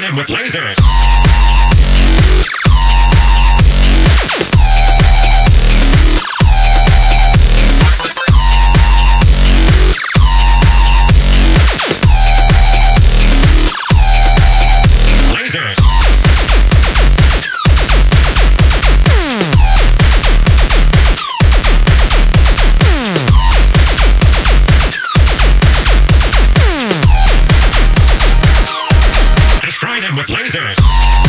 them with. Lasers. with lasers.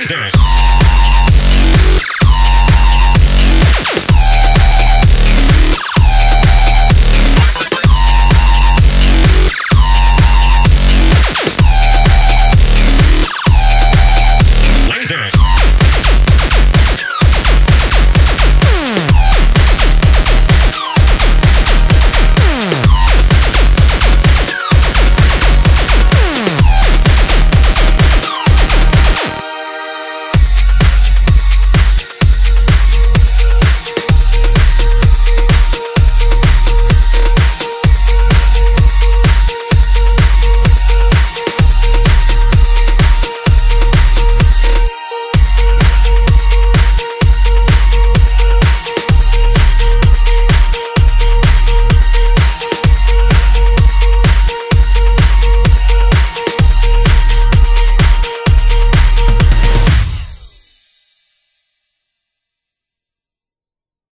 Razor.